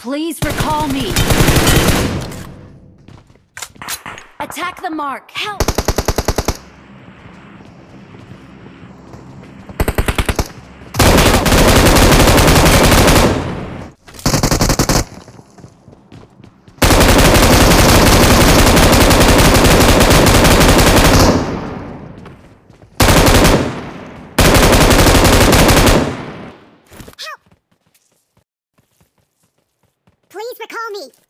Please recall me. Attack the mark. Help! Please recall me.